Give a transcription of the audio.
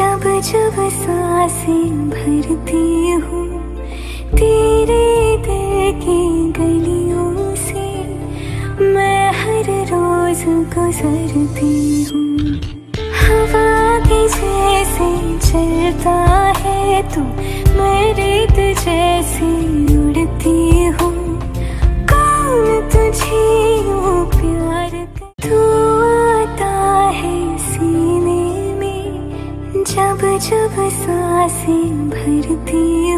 जब साँसें भरती हूँ, तेरे दिल की गलियों से, मैं हर रोज गुजरती हूँ। हवा के जैसे चलता है तू, मेरे रेत जैसी जब जब साँसें भरती